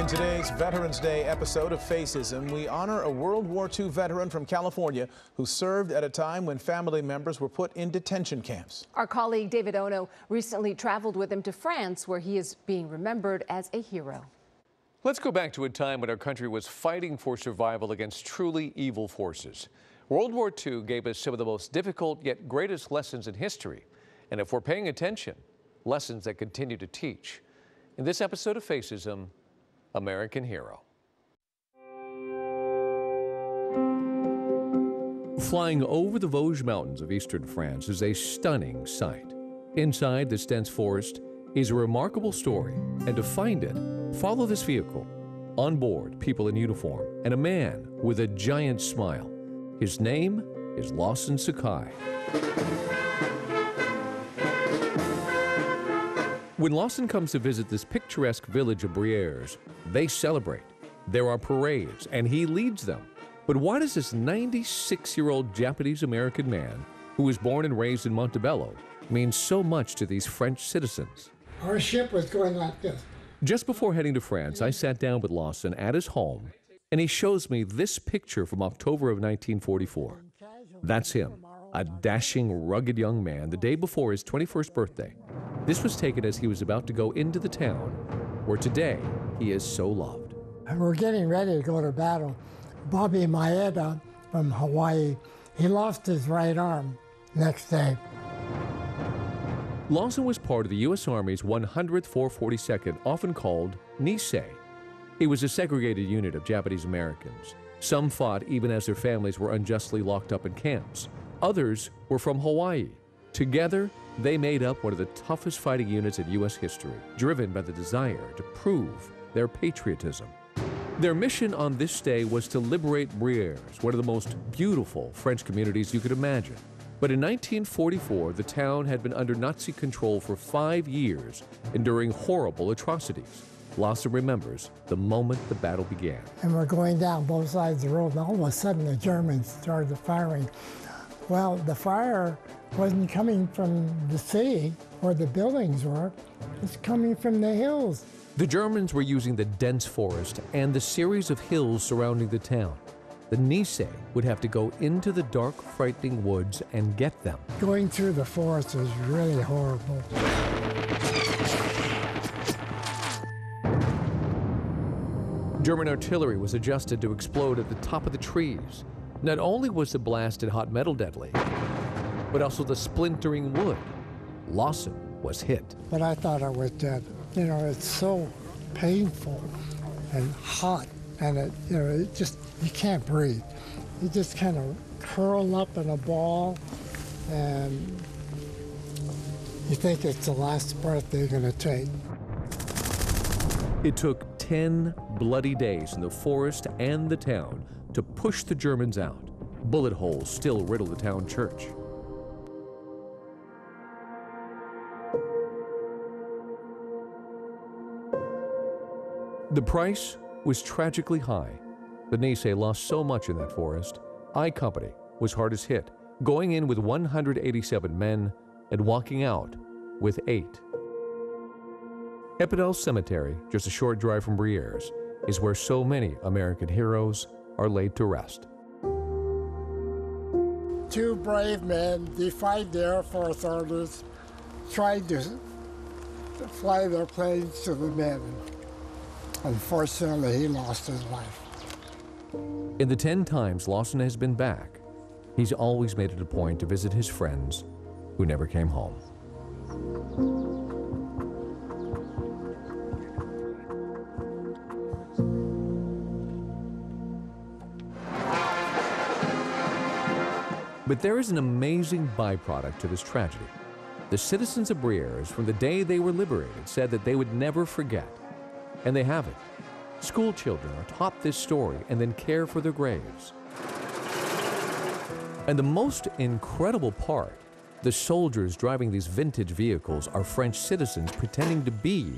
In today's Veterans Day episode of Faceism, we honor a World War II veteran from California who served at a time when family members were put in detention camps. Our colleague David Ono recently traveled with him to France, where he is being remembered as a hero. Let's go back to a time when our country was fighting for survival against truly evil forces. World War II gave us some of the most difficult yet greatest lessons in history. And if we're paying attention, lessons that continue to teach. In this episode of Faceism, American Hero. Flying over the Vosges Mountains of eastern France is a stunning sight. Inside the dense forest is a remarkable story, and to find it, follow this vehicle. On board, people in uniform, and a man with a giant smile. His name is Lawson Sakai. When Lawson comes to visit this picturesque village of Bruyères, they celebrate. There are parades, and he leads them. But why does this 96 year old Japanese American man, who was born and raised in Montebello, mean so much to these French citizens? Our ship was going like this. Just before heading to France, I sat down with Lawson at his home, and he shows me this picture from October of 1944. That's him, a dashing, rugged young man the day before his 21st birthday. This was taken as he was about to go into the town where today he is so loved. We're getting ready to go to battle. Bobby Maeda from Hawaii, he lost his right arm next day. Lawson was part of the U.S. Army's 100th 442nd, often called Nisei. It was a segregated unit of Japanese Americans. Some fought even as their families were unjustly locked up in camps. Others were from Hawaii. Together, they made up one of the toughest fighting units in U.S. history, driven by the desire to prove their patriotism. Their mission on this day was to liberate Bruyères, one of the most beautiful French communities you could imagine. But in 1944, the town had been under Nazi control for five years, enduring horrible atrocities. Lawson remembers the moment the battle began. And we're going down both sides of the road, and all of a sudden the Germans started firing. Well, the fire wasn't coming from the city where the buildings were, it's coming from the hills. The Germans were using the dense forest and the series of hills surrounding the town. The Nisei would have to go into the dark, frightening woods and get them. Going through the forest was really horrible. German artillery was adjusted to explode at the top of the trees. Not only was the blast blasted hot metal deadly, but also the splintering wood. Lawson was hit. But I thought I was dead. You know, it's so painful and hot, and it, you know, it just, you can't breathe. You just kind of curl up in a ball, and you think it's the last breath they're going to take. It took 10 bloody days in the forest and the town to push the Germans out. Bullet holes still riddle the town church. The price was tragically high. The Nisei lost so much in that forest. I Company was hardest hit, going in with 187 men and walking out with eight. Epinal Cemetery, just a short drive from Bruyères, is where so many American heroes are laid to rest. Two brave men defied the Air Force orders, tried to fly their planes to the moon. Unfortunately, he lost his life. In the 10 times Lawson has been back, he's always made it a point to visit his friends who never came home. But there is an amazing byproduct to this tragedy. The citizens of Bruyères, from the day they were liberated, said that they would never forget and they haven't. School children are taught this story and then care for their graves. And the most incredible part the soldiers driving these vintage vehicles are French citizens pretending to be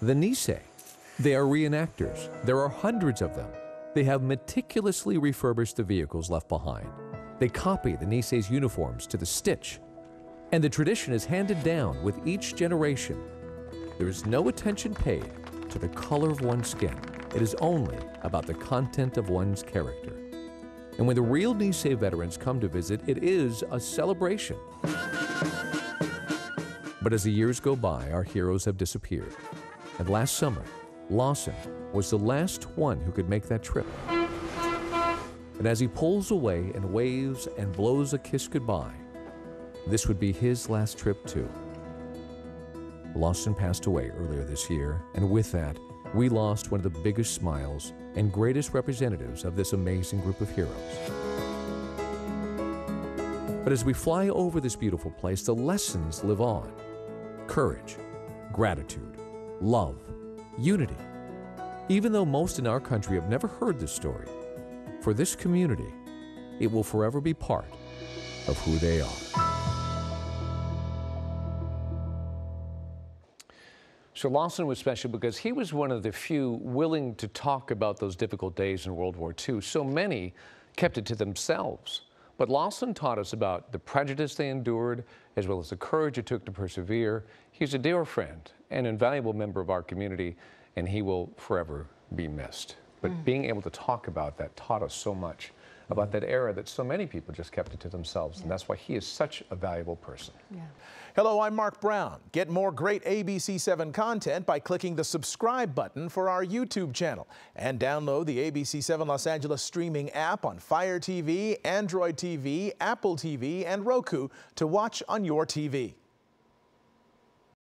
the Nisei. They are reenactors. There are hundreds of them. They have meticulously refurbished the vehicles left behind. They copy the Nisei's uniforms to the stitch. And the tradition is handed down with each generation. There is no attention paid to the color of one's skin. it is only about the content of one's character. And when the real Nisei veterans come to visit, it is a celebration. But as the years go by, our heroes have disappeared. And last summer, Lawson was the last one who could make that trip. And as he pulls away and waves and blows a kiss goodbye, this would be his last trip too. Lawson passed away earlier this year, and with that, we lost one of the biggest smiles and greatest representatives of this amazing group of heroes. But as we fly over this beautiful place, the lessons live on courage, gratitude, love, unity. Even though most in our country have never heard this story, for this community, it will forever be part of who they are. So Lawson was special because he was one of the few willing to talk about those difficult days in World War II. So many kept it to themselves. But Lawson taught us about the prejudice they endured, as well as the courage it took to persevere. He's a dear friend, an invaluable member of our community, and he will forever be missed. But mm. being able to talk about that taught us so much about that era that so many people just kept it to themselves. Yeah. And that's why he is such a valuable person. Yeah. Hello, I'm Mark Brown. Get more great ABC7 content by clicking the subscribe button for our YouTube channel and download the ABC7 Los Angeles streaming app on Fire TV, Android TV, Apple TV, and Roku to watch on your TV.